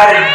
Party.